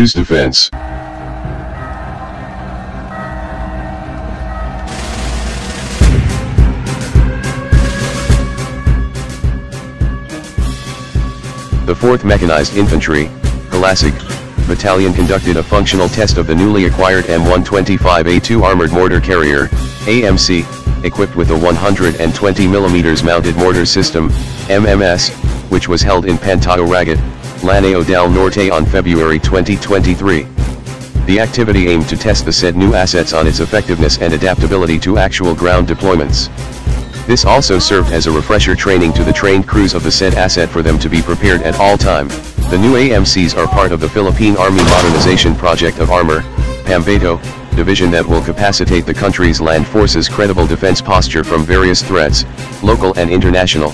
News Defense. The 4th Mechanized Infantry, Classic, Battalion conducted a functional test of the newly acquired M125A2 Armored Mortar Carrier, AMC, equipped with a 120mm mounted mortar system, MMS, which was held in Pantao Ragat, Lanao del Norte on February 2023. The activity aimed to test the said new assets on its effectiveness and adaptability to actual ground deployments. This also served as a refresher training to the trained crews of the said asset for them to be prepared at all time. The new AMCs are part of the Philippine Army Modernization Project of Armor, Pambato, division that will capacitate the country's land forces credible defense posture from various threats, local and international.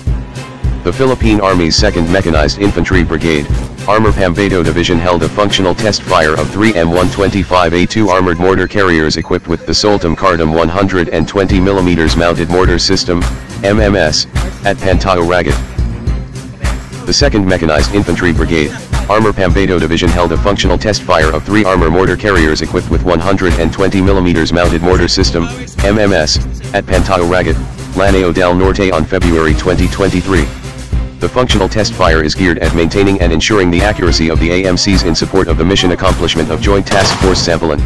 The Philippine Army's 2nd Mechanized Infantry Brigade, Armor Pambato Division held a functional test fire of three M125A2 armored mortar carriers equipped with the Soltam Cardom 120mm mounted mortar system, MMS, at Pantao Ragat. The 2nd Mechanized Infantry Brigade, Armor Pambato Division held a functional test fire of three armor mortar carriers equipped with 120mm mounted mortar system, MMS, at Pantao Ragat, Lanao del Norte on February 2023. The functional test fire is geared at maintaining and ensuring the accuracy of the AMCs in support of the mission accomplishment of Joint Task Force ZamPeLan.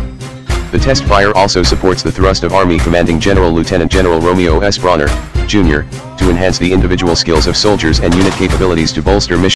The test fire also supports the thrust of Army Commanding General Lieutenant General Romeo S. Brawner, Jr., to enhance the individual skills of soldiers and unit capabilities to bolster mission